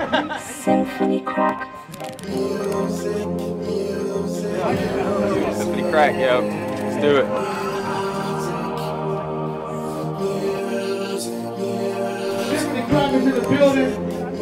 Symphony crack. Music, music. Symphony crack, yo. Let's do it. Symphony crackers in the building.